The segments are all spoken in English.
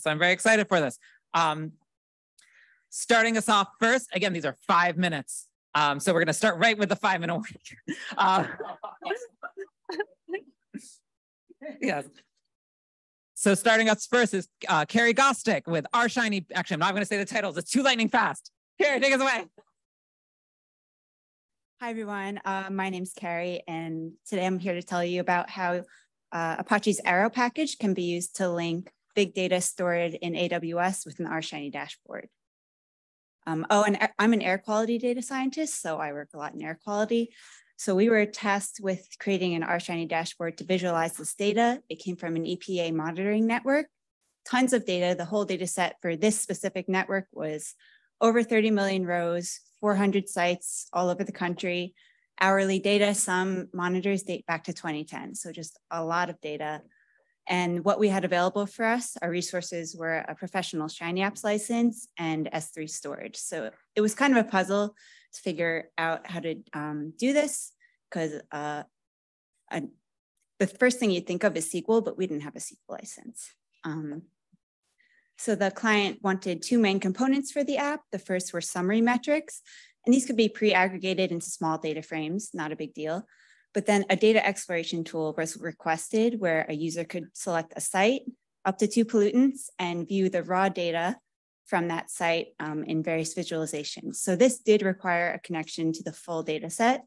So I'm very excited for this. Um, starting us off first, again, these are five minutes. Um, so we're gonna start right with the five minute warning. Uh, yes. So starting us first is uh, Cari Gostic with R Shiny, actually, I'm not gonna say the titles, it's too lightning fast. Cari, take us away. Hi, everyone. Uh, my name's Cari, and today I'm here to tell you about how uh, Apache's Arrow package can be used to link big data stored in AWS with an R Shiny dashboard. Um, oh, and I'm an air quality data scientist, so I work a lot in air quality. So we were tasked with creating an R Shiny dashboard to visualize this data. It came from an EPA monitoring network, tons of data. The whole data set for this specific network was over 30 million rows, 400 sites all over the country, hourly data, some monitors date back to 2010. So just a lot of data. And what we had available for us, our resources were a professional Shiny Apps license and S3 storage. So it was kind of a puzzle to figure out how to um, do this because uh, the first thing you think of is SQL, but we didn't have a SQL license. Um, so the client wanted two main components for the app. The first were summary metrics, and these could be pre-aggregated into small data frames, not a big deal. But then a data exploration tool was requested where a user could select a site, up to two pollutants, and view the raw data from that site um, in various visualizations. So this did require a connection to the full data set.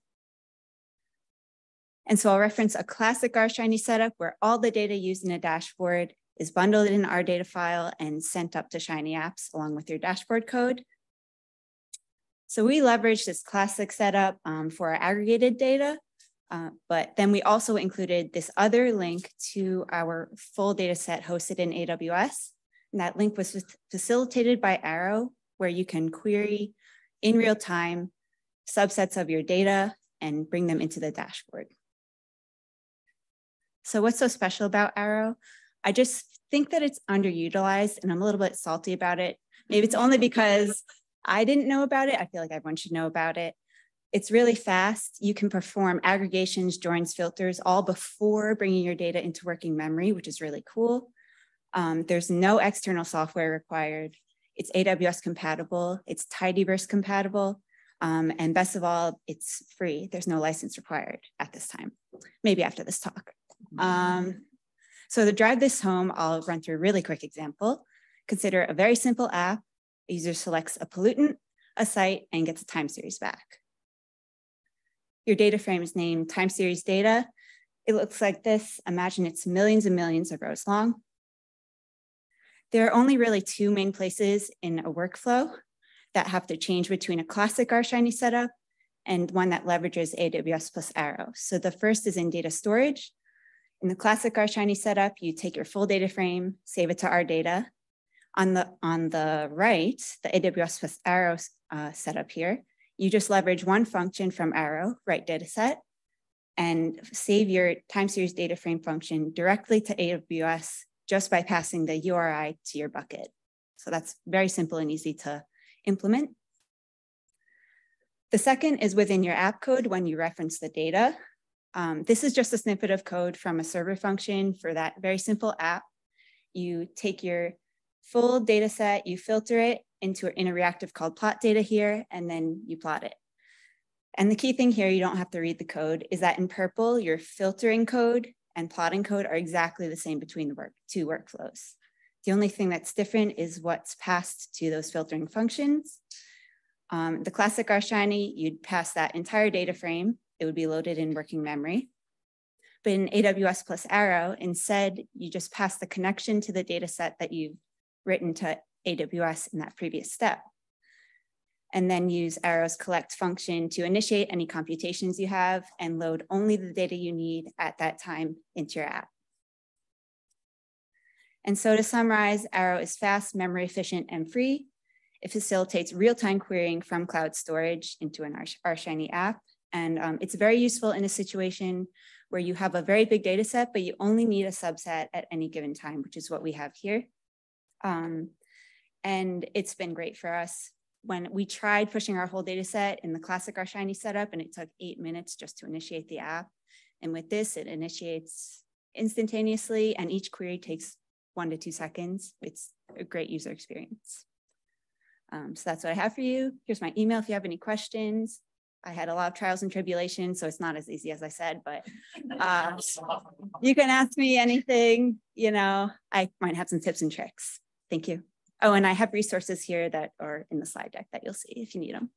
And so I'll reference a classic R Shiny setup where all the data used in a dashboard is bundled in RData file and sent up to Shiny Apps along with your dashboard code. So we leveraged this classic setup um, for our aggregated data, uh, but then we also included this other link to our full data set hosted in AWS. And that link was facilitated by Arrow, where you can query in real time subsets of your data and bring them into the dashboard. So what's so special about Arrow? I just think that it's underutilized and I'm a little bit salty about it. Maybe it's only because I didn't know about it. I feel like everyone should know about it. It's really fast. You can perform aggregations, joins, filters all before bringing your data into working memory, which is really cool. Um, there's no external software required. It's AWS compatible. It's Tidyverse compatible. Um, and best of all, it's free. There's no license required at this time, maybe after this talk. Um, so to drive this home, I'll run through a really quick example. Consider a very simple app. A user selects a pollutant, a site, and gets a time series back. Your data frame is named time series data. It looks like this. Imagine it's millions and millions of rows long. There are only really two main places in a workflow that have to change between a classic R Shiny setup and one that leverages AWS plus Arrow. So the first is in data storage. In the classic R Shiny setup, you take your full data frame, save it to RData. On the, on the right, the AWS plus Arrow uh, setup here, you just leverage one function from Arrow, write data set, and save your time series data frame function directly to AWS just by passing the URI to your bucket. So that's very simple and easy to implement. The second is within your app code when you reference the data. Um, this is just a snippet of code from a server function for that very simple app. You take your full data set, you filter it into in a reactive called plot data here, and then you plot it. And the key thing here, you don't have to read the code, is that in purple, your filtering code and plotting code are exactly the same between the work, two workflows. The only thing that's different is what's passed to those filtering functions. Um, the classic R Shiny, you'd pass that entire data frame. It would be loaded in working memory. But in AWS plus Arrow, instead, you just pass the connection to the data set that you've written to AWS in that previous step. And then use Arrow's collect function to initiate any computations you have and load only the data you need at that time into your app. And so to summarize, Arrow is fast, memory efficient, and free. It facilitates real-time querying from cloud storage into an R Shiny app. And um, it's very useful in a situation where you have a very big data set, but you only need a subset at any given time, which is what we have here. Um, and it's been great for us. When we tried pushing our whole data set in the classic R Shiny setup, and it took eight minutes just to initiate the app. And with this, it initiates instantaneously, and each query takes one to two seconds. It's a great user experience. Um, so that's what I have for you. Here's my email if you have any questions. I had a lot of trials and tribulations, so it's not as easy as I said, but uh, you can ask me anything, you know, I might have some tips and tricks. Thank you. Oh, and I have resources here that are in the slide deck that you'll see if you need them.